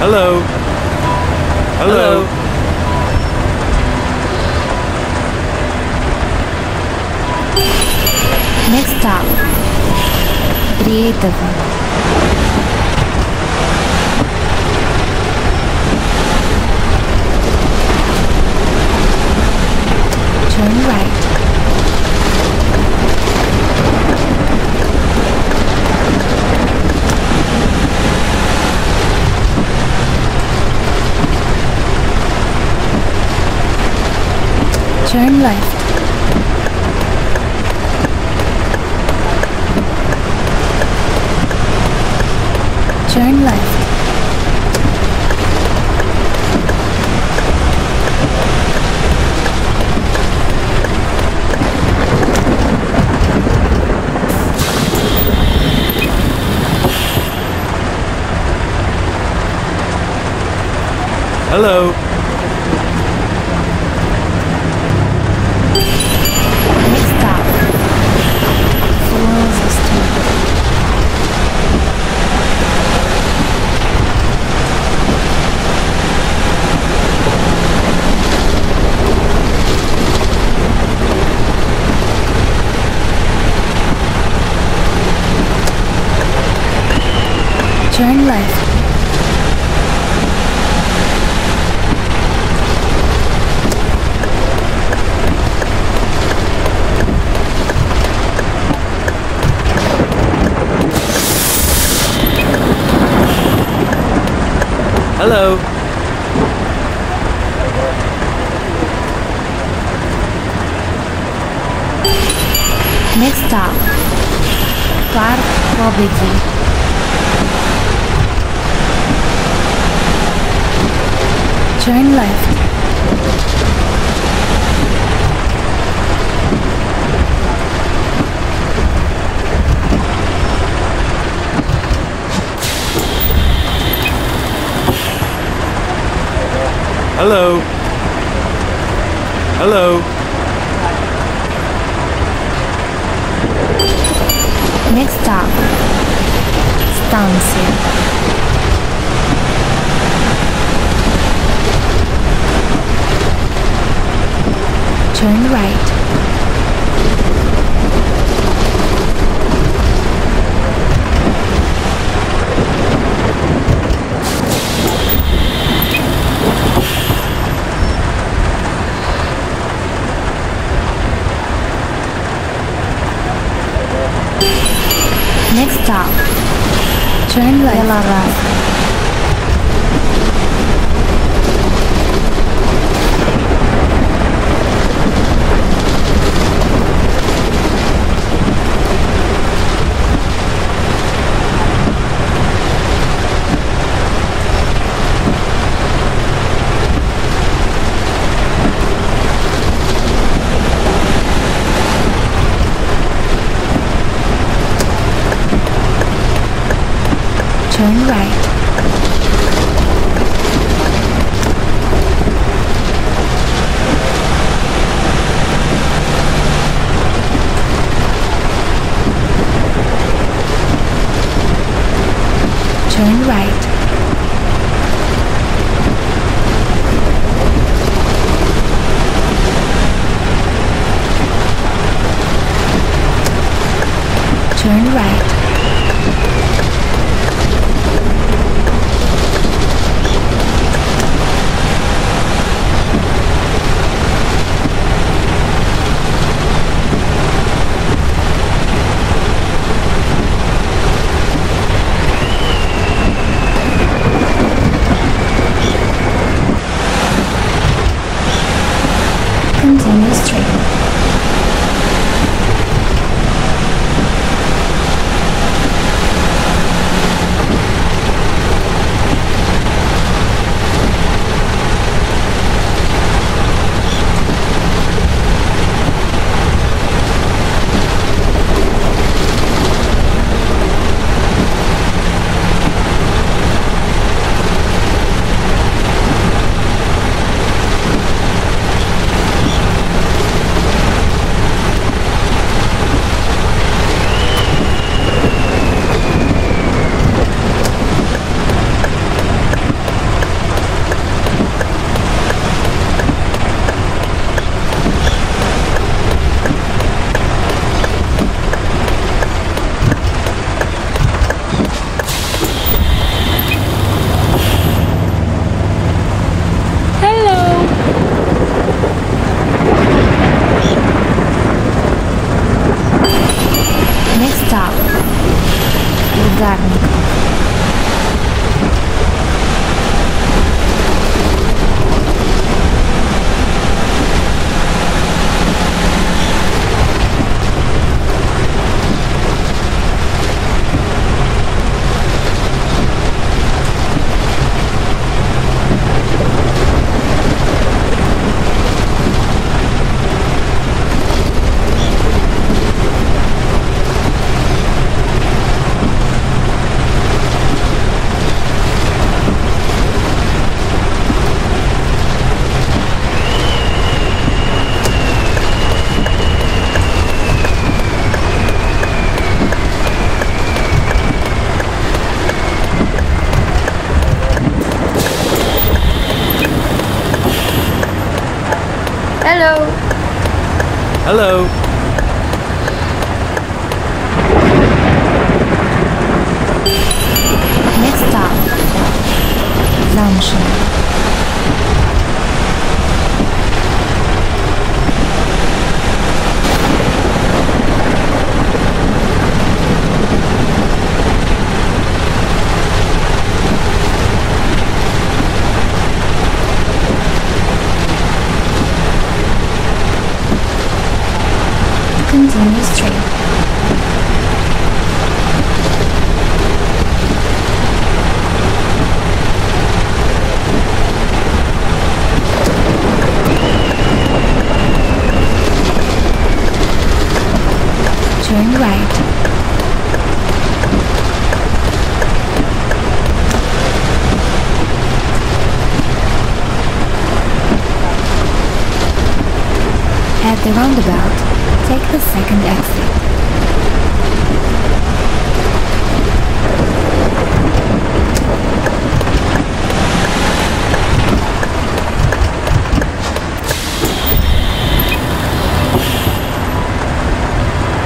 Hello. Hello. Next stop. Creative. Turn right. Turn left. Turn left. Hello. Next stop. Follow the street. Turn left. Hello. Next stop. Park Pobedi. Turn left. Hello. Hello. Next stop. Станция. Turn right. Turn right. Hello. Hello. Next stop, Luncheon. At the roundabout, take the second exit.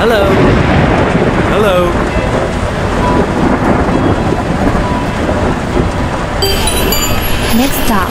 Hello. Hello. Next stop,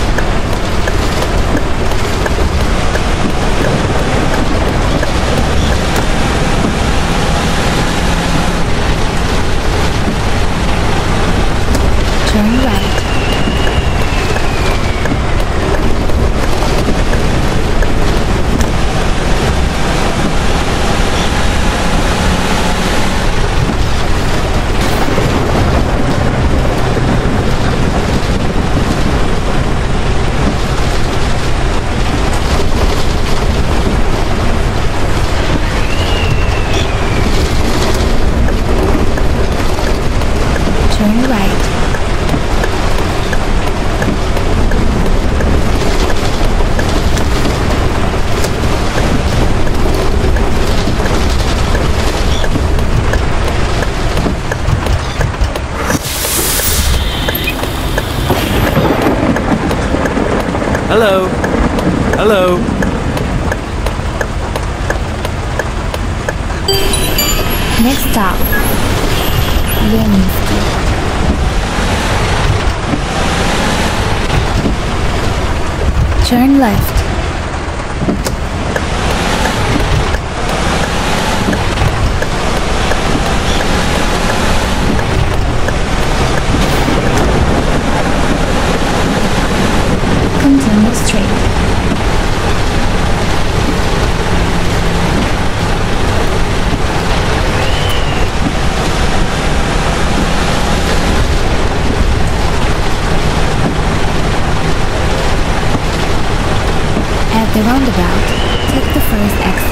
Next stop, Leninsk. Turn left. The roundabout, take the first exit.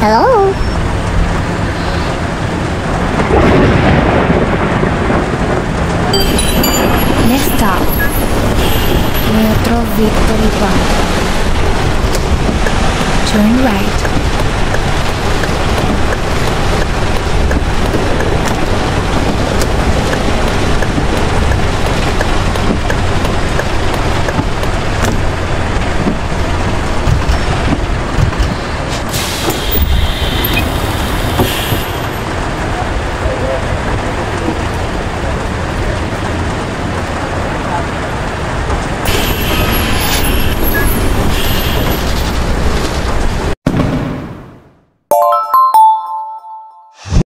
Hello. Next stop, Metro Victory Park. Turn right